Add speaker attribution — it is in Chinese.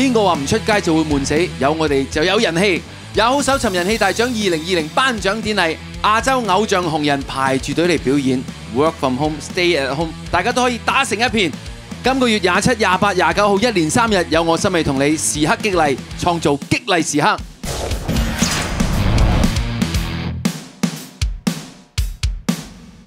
Speaker 1: 边个话唔出街就会闷死？有我哋就有人气，有搜寻人气大奖二零二零颁奖典礼，亚洲偶像红人排住队嚟表演。Work from home, stay at home，大家都可以打成一片。今个月廿七、廿八、廿九号一连三日，有我心美同你时刻激励，创造激励时刻。